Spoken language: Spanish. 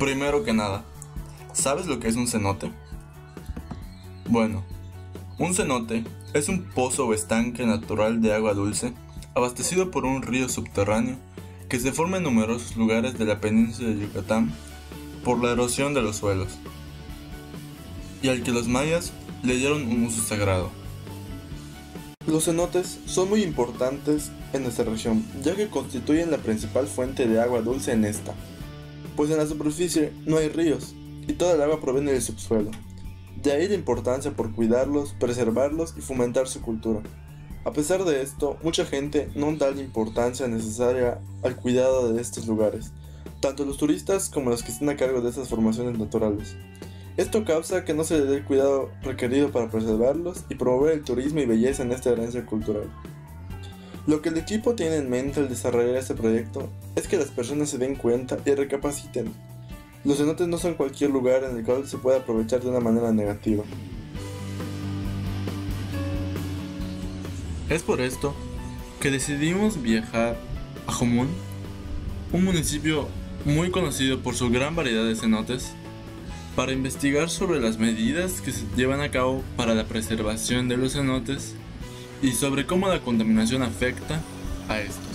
Primero que nada, ¿sabes lo que es un cenote? Bueno, un cenote es un pozo o estanque natural de agua dulce abastecido por un río subterráneo que se forma en numerosos lugares de la península de Yucatán por la erosión de los suelos y al que los mayas le dieron un uso sagrado. Los cenotes son muy importantes en esta región, ya que constituyen la principal fuente de agua dulce en esta, pues en la superficie no hay ríos y toda el agua proviene del subsuelo. De ahí la importancia por cuidarlos, preservarlos y fomentar su cultura. A pesar de esto, mucha gente no da la importancia necesaria al cuidado de estos lugares, tanto los turistas como los que están a cargo de estas formaciones naturales. Esto causa que no se le dé el cuidado requerido para preservarlos y promover el turismo y belleza en esta herencia cultural. Lo que el equipo tiene en mente al desarrollar este proyecto es que las personas se den cuenta y recapaciten. Los cenotes no son cualquier lugar en el cual se pueda aprovechar de una manera negativa. Es por esto que decidimos viajar a Jomún, un municipio muy conocido por su gran variedad de cenotes, para investigar sobre las medidas que se llevan a cabo para la preservación de los cenotes y sobre cómo la contaminación afecta a estos.